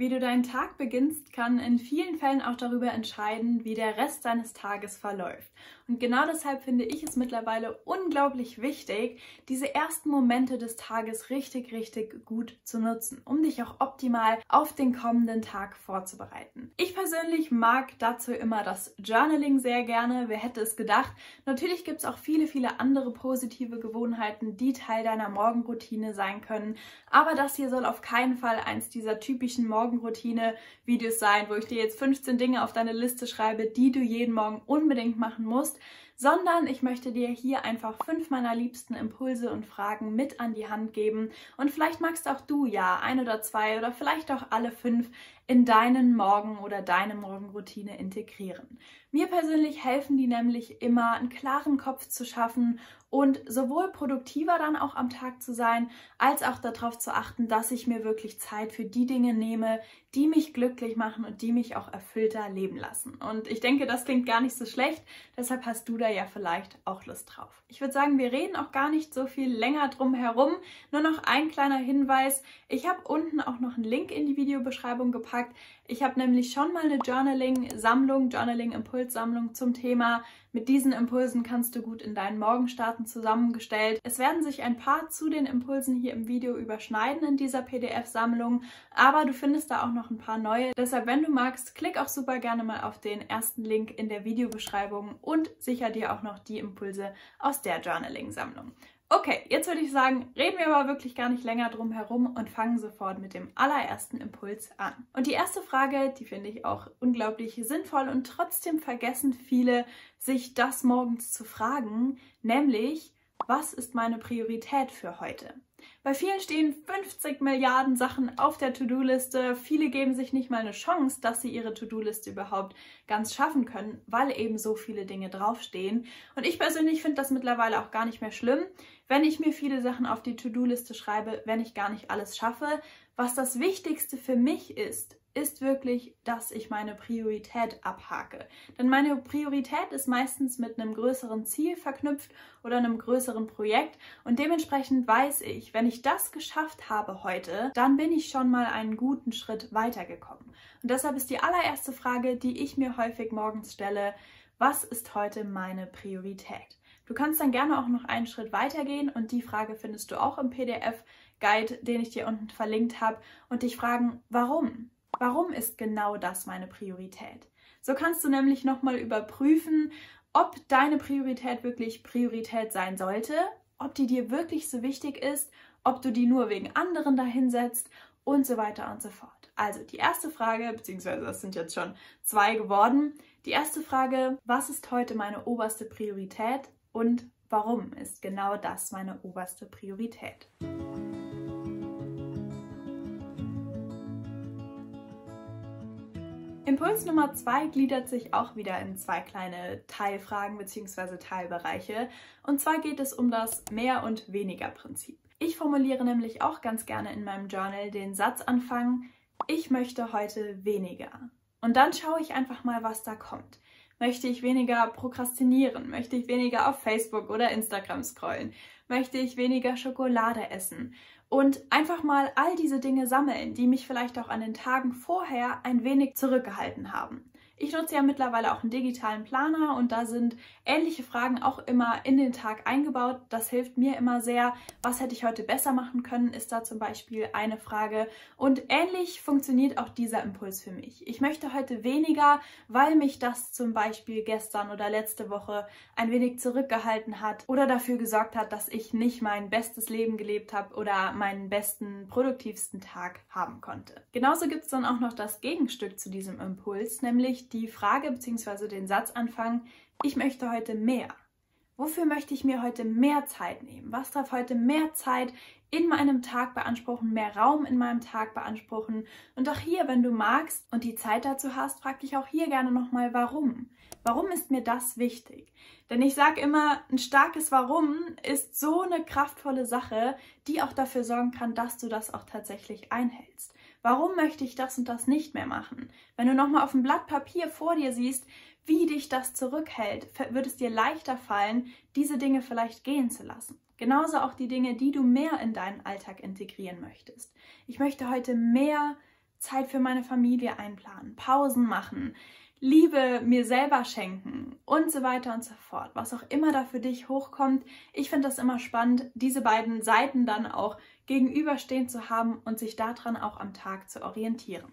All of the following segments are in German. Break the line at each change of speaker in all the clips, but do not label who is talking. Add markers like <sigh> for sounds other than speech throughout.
Wie du deinen Tag beginnst, kann in vielen Fällen auch darüber entscheiden, wie der Rest deines Tages verläuft. Und genau deshalb finde ich es mittlerweile unglaublich wichtig, diese ersten Momente des Tages richtig, richtig gut zu nutzen, um dich auch optimal auf den kommenden Tag vorzubereiten. Ich persönlich mag dazu immer das Journaling sehr gerne. Wer hätte es gedacht? Natürlich gibt es auch viele, viele andere positive Gewohnheiten, die Teil deiner Morgenroutine sein können. Aber das hier soll auf keinen Fall eins dieser typischen Morgenroutine-Videos sein, wo ich dir jetzt 15 Dinge auf deine Liste schreibe, die du jeden Morgen unbedingt machen musst sondern ich möchte dir hier einfach fünf meiner liebsten Impulse und Fragen mit an die Hand geben. Und vielleicht magst auch du ja ein oder zwei oder vielleicht auch alle fünf in deinen Morgen oder deine Morgenroutine integrieren. Mir persönlich helfen die nämlich immer, einen klaren Kopf zu schaffen und sowohl produktiver dann auch am Tag zu sein, als auch darauf zu achten, dass ich mir wirklich Zeit für die Dinge nehme, die mich glücklich machen und die mich auch erfüllter leben lassen. Und ich denke, das klingt gar nicht so schlecht, deshalb hast du da ja vielleicht auch Lust drauf. Ich würde sagen, wir reden auch gar nicht so viel länger drum herum. Nur noch ein kleiner Hinweis. Ich habe unten auch noch einen Link in die Videobeschreibung gepackt. Ich habe nämlich schon mal eine Journaling-Sammlung, Journaling-Impulssammlung zum Thema. Mit diesen Impulsen kannst du gut in deinen Morgen starten zusammengestellt. Es werden sich ein paar zu den Impulsen hier im Video überschneiden in dieser PDF-Sammlung, aber du findest da auch noch ein paar neue. Deshalb, wenn du magst, klick auch super gerne mal auf den ersten Link in der Videobeschreibung und sicher dir auch noch die Impulse aus der Journaling-Sammlung. Okay, jetzt würde ich sagen, reden wir aber wirklich gar nicht länger drum herum und fangen sofort mit dem allerersten Impuls an. Und die erste Frage, die finde ich auch unglaublich sinnvoll und trotzdem vergessen viele, sich das morgens zu fragen, nämlich, was ist meine Priorität für heute? Bei vielen stehen 50 Milliarden Sachen auf der To-Do-Liste. Viele geben sich nicht mal eine Chance, dass sie ihre To-Do-Liste überhaupt ganz schaffen können, weil eben so viele Dinge draufstehen. Und ich persönlich finde das mittlerweile auch gar nicht mehr schlimm, wenn ich mir viele Sachen auf die To-Do-Liste schreibe, wenn ich gar nicht alles schaffe. Was das Wichtigste für mich ist, ist wirklich, dass ich meine Priorität abhake. Denn meine Priorität ist meistens mit einem größeren Ziel verknüpft oder einem größeren Projekt und dementsprechend weiß ich, wenn ich das geschafft habe heute, dann bin ich schon mal einen guten Schritt weitergekommen. Und deshalb ist die allererste Frage, die ich mir häufig morgens stelle, was ist heute meine Priorität? Du kannst dann gerne auch noch einen Schritt weitergehen und die Frage findest du auch im PDF-Guide, den ich dir unten verlinkt habe und dich fragen, warum? Warum ist genau das meine Priorität? So kannst du nämlich nochmal überprüfen, ob deine Priorität wirklich Priorität sein sollte, ob die dir wirklich so wichtig ist, ob du die nur wegen anderen dahinsetzt und so weiter und so fort. Also die erste Frage, beziehungsweise das sind jetzt schon zwei geworden. Die erste Frage, was ist heute meine oberste Priorität und warum ist genau das meine oberste Priorität? Impuls Nummer zwei gliedert sich auch wieder in zwei kleine Teilfragen bzw. Teilbereiche. Und zwar geht es um das Mehr- und Weniger-Prinzip. Ich formuliere nämlich auch ganz gerne in meinem Journal den Satzanfang, ich möchte heute weniger. Und dann schaue ich einfach mal, was da kommt. Möchte ich weniger prokrastinieren? Möchte ich weniger auf Facebook oder Instagram scrollen? Möchte ich weniger Schokolade essen? und einfach mal all diese Dinge sammeln, die mich vielleicht auch an den Tagen vorher ein wenig zurückgehalten haben. Ich nutze ja mittlerweile auch einen digitalen Planer und da sind ähnliche Fragen auch immer in den Tag eingebaut. Das hilft mir immer sehr. Was hätte ich heute besser machen können, ist da zum Beispiel eine Frage. Und ähnlich funktioniert auch dieser Impuls für mich. Ich möchte heute weniger, weil mich das zum Beispiel gestern oder letzte Woche ein wenig zurückgehalten hat oder dafür gesorgt hat, dass ich nicht mein bestes Leben gelebt habe oder meinen besten, produktivsten Tag haben konnte. Genauso gibt es dann auch noch das Gegenstück zu diesem Impuls, nämlich die Frage bzw. den Satz anfangen, ich möchte heute mehr. Wofür möchte ich mir heute mehr Zeit nehmen? Was darf heute mehr Zeit in meinem Tag beanspruchen, mehr Raum in meinem Tag beanspruchen? Und auch hier, wenn du magst und die Zeit dazu hast, frag dich auch hier gerne nochmal, warum? Warum ist mir das wichtig? Denn ich sage immer, ein starkes Warum ist so eine kraftvolle Sache, die auch dafür sorgen kann, dass du das auch tatsächlich einhältst. Warum möchte ich das und das nicht mehr machen? Wenn du nochmal auf dem Blatt Papier vor dir siehst, wie dich das zurückhält, wird es dir leichter fallen, diese Dinge vielleicht gehen zu lassen. Genauso auch die Dinge, die du mehr in deinen Alltag integrieren möchtest. Ich möchte heute mehr Zeit für meine Familie einplanen, Pausen machen, Liebe mir selber schenken und so weiter und so fort. Was auch immer da für dich hochkommt. Ich finde das immer spannend, diese beiden Seiten dann auch gegenüberstehen zu haben und sich daran auch am Tag zu orientieren.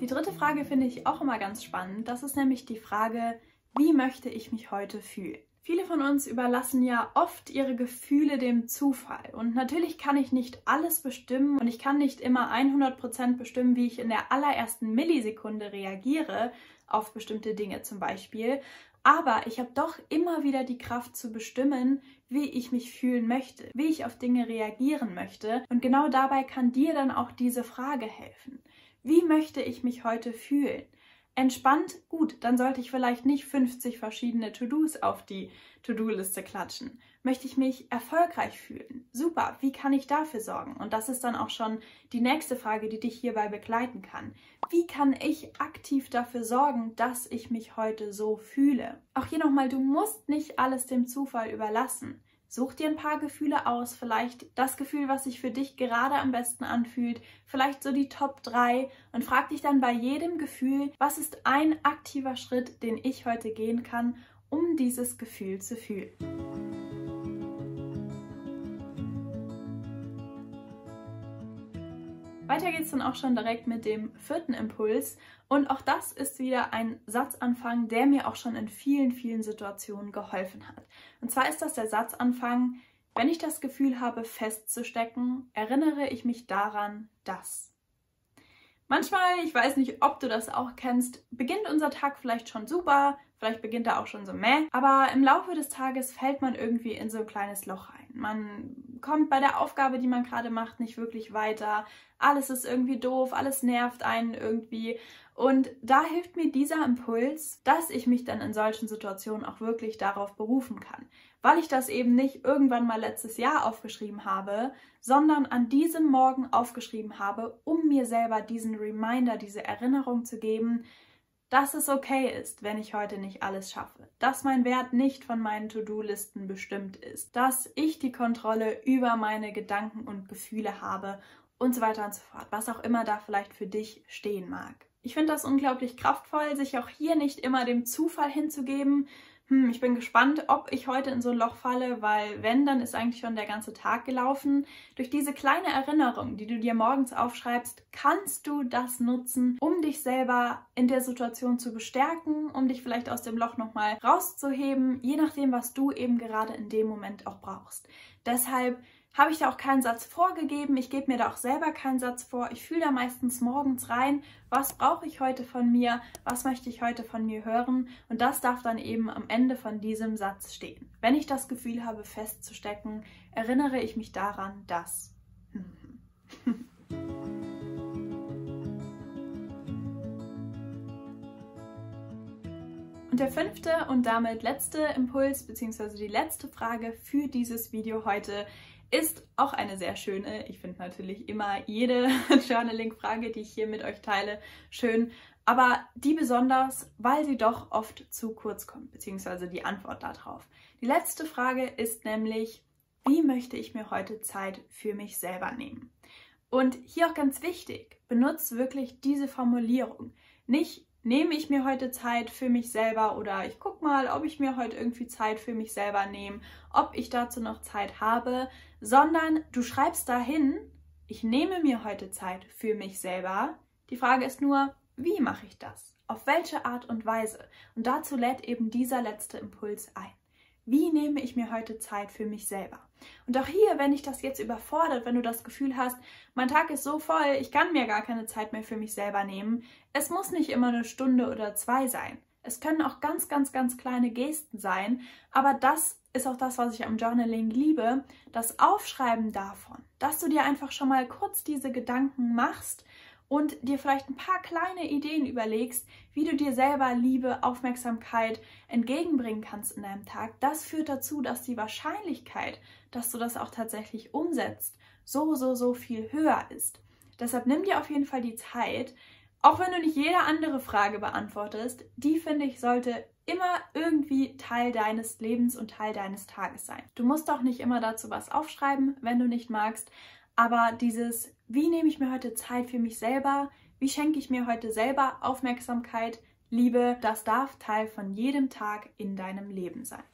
Die dritte Frage finde ich auch immer ganz spannend. Das ist nämlich die Frage, wie möchte ich mich heute fühlen? Viele von uns überlassen ja oft ihre Gefühle dem Zufall. Und natürlich kann ich nicht alles bestimmen und ich kann nicht immer 100% bestimmen, wie ich in der allerersten Millisekunde reagiere auf bestimmte Dinge zum Beispiel. Aber ich habe doch immer wieder die Kraft zu bestimmen, wie ich mich fühlen möchte, wie ich auf Dinge reagieren möchte. Und genau dabei kann dir dann auch diese Frage helfen. Wie möchte ich mich heute fühlen? Entspannt, gut, dann sollte ich vielleicht nicht 50 verschiedene To-Dos auf die To-Do-Liste klatschen. Möchte ich mich erfolgreich fühlen? Super, wie kann ich dafür sorgen? Und das ist dann auch schon die nächste Frage, die dich hierbei begleiten kann. Wie kann ich aktiv dafür sorgen, dass ich mich heute so fühle? Auch hier nochmal, du musst nicht alles dem Zufall überlassen. Such dir ein paar Gefühle aus, vielleicht das Gefühl, was sich für dich gerade am besten anfühlt, vielleicht so die Top 3 und frag dich dann bei jedem Gefühl, was ist ein aktiver Schritt, den ich heute gehen kann, um dieses Gefühl zu fühlen. Weiter geht's dann auch schon direkt mit dem vierten Impuls. Und auch das ist wieder ein Satzanfang, der mir auch schon in vielen, vielen Situationen geholfen hat. Und zwar ist das der Satzanfang, wenn ich das Gefühl habe, festzustecken, erinnere ich mich daran, dass. Manchmal, ich weiß nicht, ob du das auch kennst, beginnt unser Tag vielleicht schon super, vielleicht beginnt er auch schon so meh, aber im Laufe des Tages fällt man irgendwie in so ein kleines Loch rein. Man kommt bei der Aufgabe, die man gerade macht, nicht wirklich weiter. Alles ist irgendwie doof, alles nervt einen irgendwie. Und da hilft mir dieser Impuls, dass ich mich dann in solchen Situationen auch wirklich darauf berufen kann. Weil ich das eben nicht irgendwann mal letztes Jahr aufgeschrieben habe, sondern an diesem Morgen aufgeschrieben habe, um mir selber diesen Reminder, diese Erinnerung zu geben, dass es okay ist, wenn ich heute nicht alles schaffe, dass mein Wert nicht von meinen To-Do-Listen bestimmt ist, dass ich die Kontrolle über meine Gedanken und Gefühle habe und so weiter und so fort, was auch immer da vielleicht für dich stehen mag. Ich finde das unglaublich kraftvoll, sich auch hier nicht immer dem Zufall hinzugeben, hm, ich bin gespannt, ob ich heute in so ein Loch falle, weil wenn, dann ist eigentlich schon der ganze Tag gelaufen. Durch diese kleine Erinnerung, die du dir morgens aufschreibst, kannst du das nutzen, um dich selber in der Situation zu bestärken, um dich vielleicht aus dem Loch nochmal rauszuheben, je nachdem, was du eben gerade in dem Moment auch brauchst. Deshalb habe ich da auch keinen Satz vorgegeben. Ich gebe mir da auch selber keinen Satz vor. Ich fühle da meistens morgens rein, was brauche ich heute von mir, was möchte ich heute von mir hören. Und das darf dann eben am Ende von diesem Satz stehen. Wenn ich das Gefühl habe, festzustecken, erinnere ich mich daran, dass. <laughs> Und der fünfte und damit letzte Impuls bzw. die letzte Frage für dieses Video heute ist auch eine sehr schöne. Ich finde natürlich immer jede <laughs> Journaling-Frage, die ich hier mit euch teile, schön. Aber die besonders, weil sie doch oft zu kurz kommt, beziehungsweise die Antwort darauf. Die letzte Frage ist nämlich, wie möchte ich mir heute Zeit für mich selber nehmen? Und hier auch ganz wichtig, benutzt wirklich diese Formulierung. Nicht nehme ich mir heute Zeit für mich selber oder ich gucke mal, ob ich mir heute irgendwie Zeit für mich selber nehme, ob ich dazu noch Zeit habe, sondern du schreibst dahin, ich nehme mir heute Zeit für mich selber. Die Frage ist nur, wie mache ich das? Auf welche Art und Weise? Und dazu lädt eben dieser letzte Impuls ein. Wie nehme ich mir heute Zeit für mich selber? Und auch hier, wenn dich das jetzt überfordert, wenn du das Gefühl hast, mein Tag ist so voll, ich kann mir gar keine Zeit mehr für mich selber nehmen, es muss nicht immer eine Stunde oder zwei sein. Es können auch ganz, ganz, ganz kleine Gesten sein, aber das ist auch das, was ich am Journaling liebe, das Aufschreiben davon, dass du dir einfach schon mal kurz diese Gedanken machst und dir vielleicht ein paar kleine Ideen überlegst, wie du dir selber Liebe, Aufmerksamkeit entgegenbringen kannst in deinem Tag, das führt dazu, dass die Wahrscheinlichkeit, dass du das auch tatsächlich umsetzt, so, so, so viel höher ist. Deshalb nimm dir auf jeden Fall die Zeit, Auch wenn du nicht jede andere Frage beantwortest, die finde ich sollte immer irgendwie Teil deines Lebens und Teil deines Tages sein. Du musst auch nicht immer dazu was aufschreiben, wenn du nicht magst, aber dieses, wie nehme ich mir heute Zeit für mich selber, wie schenke ich mir heute selber Aufmerksamkeit, Liebe, das darf Teil von jedem Tag in deinem Leben sein.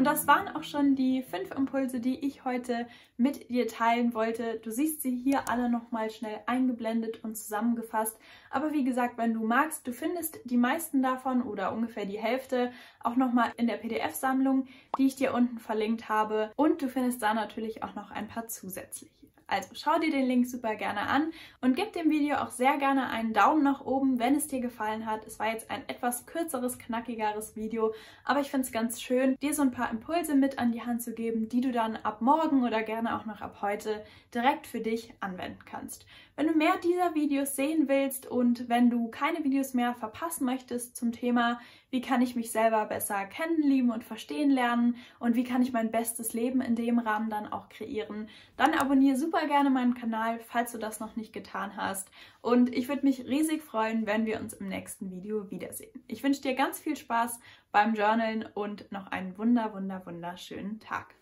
Und das waren auch schon die fünf Impulse, die ich heute mit dir teilen wollte. Du siehst sie hier alle nochmal schnell eingeblendet und zusammengefasst. Aber wie gesagt, wenn du magst, du findest die meisten davon oder ungefähr die Hälfte auch nochmal in der PDF-Sammlung, die ich dir unten verlinkt habe. Und du findest da natürlich auch noch ein paar zusätzliche. Also schau dir den Link super gerne an und gib dem Video auch sehr gerne einen Daumen nach oben, wenn es dir gefallen hat. Es war jetzt ein etwas kürzeres, knackigeres Video, aber ich finde es ganz schön, dir so ein paar Impulse mit an die Hand zu geben, die du dann ab morgen oder gerne auch noch ab heute direkt für dich anwenden kannst. Wenn du mehr dieser Videos sehen willst und wenn du keine Videos mehr verpassen möchtest zum Thema, wie kann ich mich selber besser kennen, lieben und verstehen lernen und wie kann ich mein bestes Leben in dem Rahmen dann auch kreieren, dann abonniere super gerne meinen Kanal, falls du das noch nicht getan hast. Und ich würde mich riesig freuen, wenn wir uns im nächsten Video wiedersehen. Ich wünsche dir ganz viel Spaß beim Journalen und noch einen wunder, wunder, wunderschönen Tag.